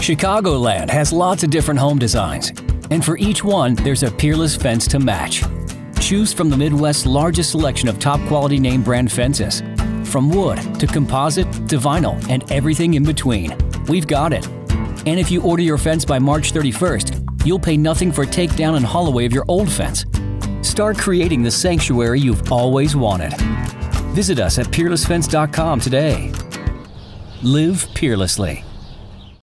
Chicagoland has lots of different home designs, and for each one, there's a peerless fence to match. Choose from the Midwest's largest selection of top quality name brand fences. From wood to composite to vinyl and everything in between, we've got it. And if you order your fence by March 31st, you'll pay nothing for takedown and haul away of your old fence. Start creating the sanctuary you've always wanted. Visit us at peerlessfence.com today. Live peerlessly.